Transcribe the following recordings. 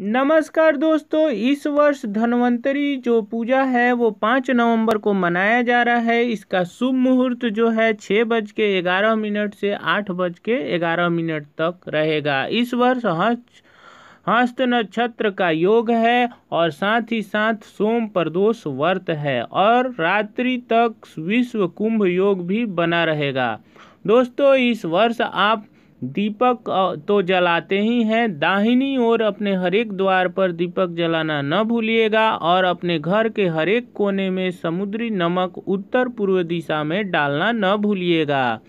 नमस्कार दोस्तों, इस वर्ष धन्वंतरी जो पूजा है, वो पाँच नवंबर को मनाया जा रहा है। इसका शुभ मुहूर्त जो है छः बज के ग्यारह मिनट से आठ बज के ग्यारह मिनट तक रहेगा। इस वर्ष हस्त हस्त नक्षत्र का योग है और साथ ही साथ सोम प्रदोष व्रत है और रात्रि तक विश्व कुंभ योग भी बना रहेगा। दोस्तों, इस वर्ष आप दीपक तो जलाते ही हैं। दाहिनी ओर अपने हरेक द्वार पर दीपक जलाना न भूलिएगा और अपने घर के हरेक कोने में समुद्री नमक उत्तर पूर्व दिशा में डालना न भूलिएगा।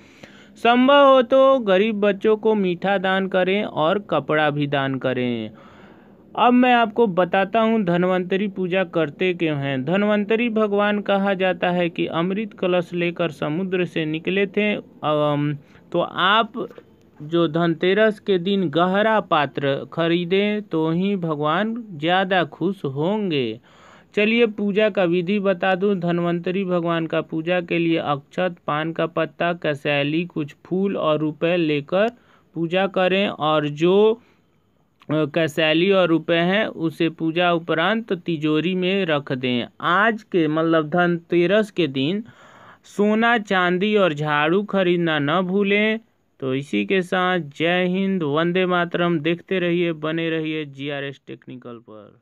संभव हो तो गरीब बच्चों को मीठा दान करें और कपड़ा भी दान करें। अब मैं आपको बताता हूँ धनवंतरी पूजा करते क्यों हैं। धनवंतरी भगवान कहा जाता है कि अमृत कलश लेकर समुद्र से निकले थे तो आप जो धनतेरस के दिन गहरा पात्र खरीदें तो ही भगवान ज़्यादा खुश होंगे। चलिए, पूजा का विधि बता दूँ। धन्वंतरी भगवान का पूजा के लिए अक्षत, पान का पत्ता, कसैली, कुछ फूल और रुपए लेकर पूजा करें। और जो कसैली और रुपए हैं, उसे पूजा उपरांत तिजोरी में रख दें। आज के मतलब धनतेरस के दिन सोना, चांदी और झाड़ू खरीदना न भूलें। तो इसी के साथ जय हिंद, वंदे मातरम, देखते रहिए, बने रहिए जीआरएस टेक्निकल पर।